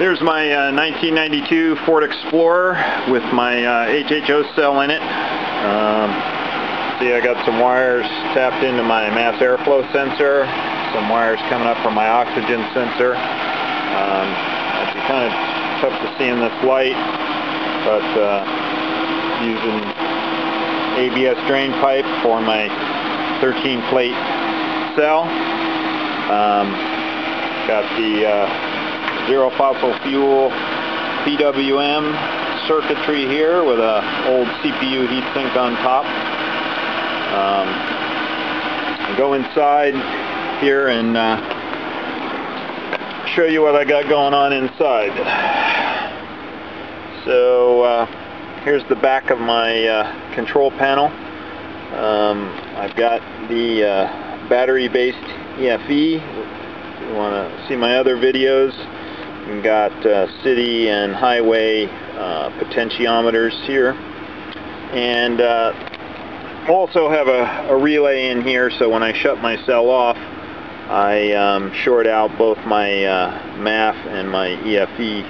There's my uh, 1992 Ford Explorer with my uh, HHO cell in it. Um, see I got some wires tapped into my mass airflow sensor, some wires coming up from my oxygen sensor. Um, it's kind of tough to see in this light, but uh, using ABS drain pipe for my 13 plate cell. Um, got the uh, zero fossil fuel PWM circuitry here with a old CPU heatsink on top. Um, go inside here and uh, show you what I got going on inside. So uh, here's the back of my uh, control panel. Um, I've got the uh, battery-based EFIE. If you want to see my other videos, We've got uh, city and highway uh, potentiometers here. And uh, also have a, a, relay in here so when I shut my cell off I um, short out both my uh, MAF and my EFIE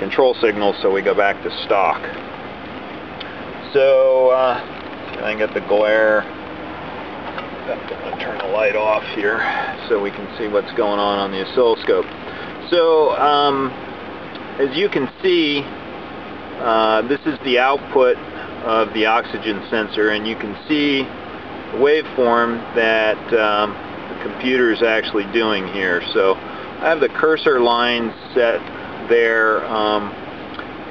control signals so we go back to stock. So uh, I get the glare. I'm going to turn the light off here so we can see what's going on on the oscilloscope. So, um, as you can see, uh, this is the output of the oxygen sensor, and you can see the waveform that um, the computer is actually doing here. So, I have the cursor line set there um,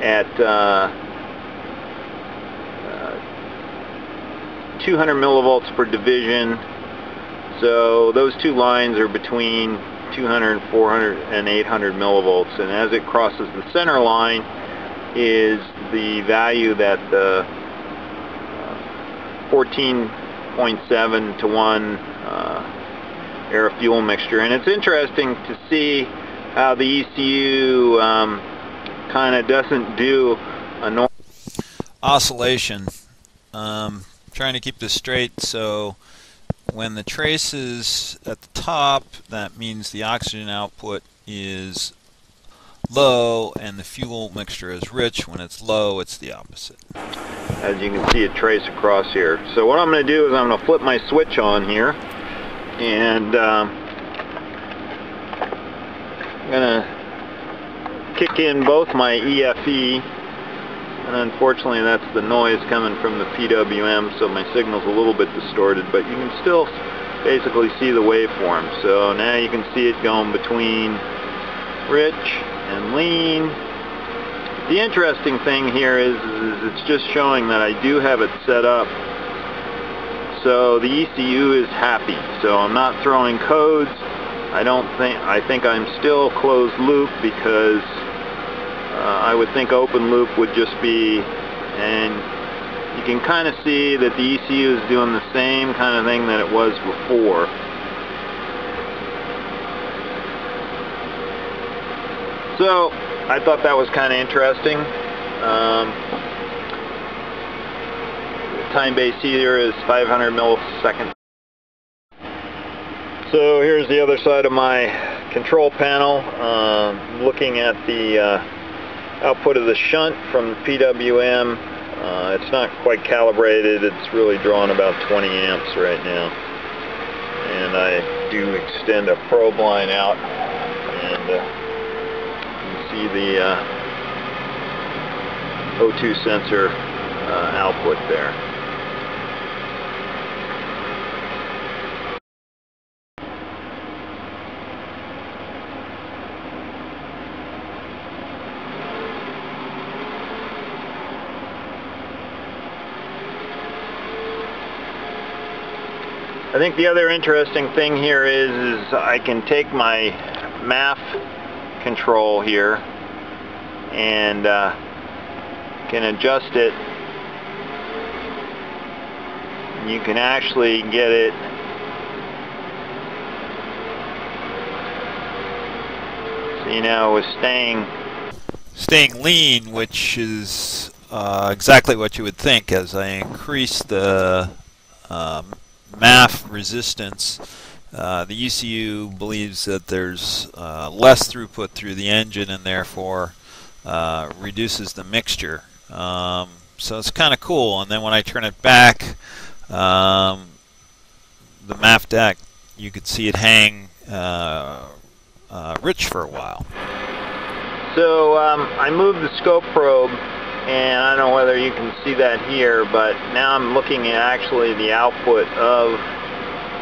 at uh, uh, 200 millivolts per division. So those two lines are between 200, 400, and 800 millivolts. And as it crosses the center line is the value that the uh, 14.7 to 1 uh, air-fuel mixture. And it's interesting to see how the ECU um, kind of doesn't do a normal oscillation. Um, trying to keep this straight so when the trace is at the top, that means the oxygen output is low and the fuel mixture is rich. When it's low, it's the opposite. As you can see a trace across here. So what I'm going to do is I'm going to flip my switch on here and um, I'm going to kick in both my EFIE and unfortunately that's the noise coming from the PWM so my signal's a little bit distorted but you can still basically see the waveform. So now you can see it going between rich and lean. The interesting thing here is, is it's just showing that I do have it set up so the ECU is happy. So I'm not throwing codes. I don't think I think I'm still closed loop because I would think open loop would just be, and you can kind of see that the ECU is doing the same kind of thing that it was before. So I thought that was kind of interesting. Um, time base here is 500 milliseconds. So here's the other side of my control panel. Uh, looking at the uh, output of the shunt from PWM. Uh, it's not quite calibrated. It's really drawing about 20 amps right now. And I do extend a probe line out and uh, you can see the uh, O2 sensor uh, output there. I think the other interesting thing here is, is I can take my MAF control here and uh, can adjust it. You can actually get it you know, with staying staying lean which is uh, exactly what you would think as I increase the um, MAF resistance uh, the ECU believes that there's uh, less throughput through the engine and therefore uh, reduces the mixture. Um, so it's kind of cool. And then when I turn it back, um, the MAF deck, you could see it hang uh, uh, rich for a while. So um, I moved the scope probe and I don't know whether you can see that here but now I'm looking at actually the output of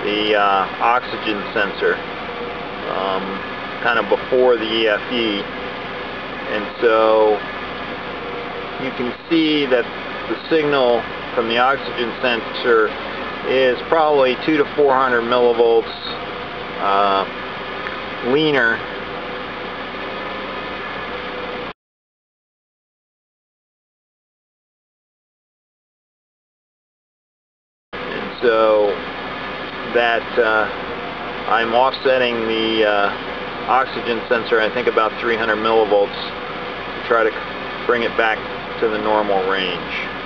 the uh, oxygen sensor um, kind of before the EFIE and so you can see that the signal from the oxygen sensor is probably 2 to 400 millivolts uh, leaner so that uh, I'm offsetting the uh, oxygen sensor I think about 300 millivolts to try to bring it back to the normal range.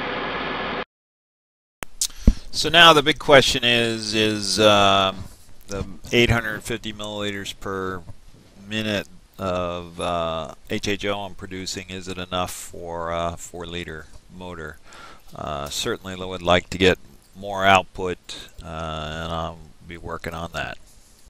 So now the big question is is uh, the 850 milliliters per minute of uh, HHO I'm producing is it enough for a 4 liter motor? Uh, certainly I would like to get more output, uh, and I'll be working on that.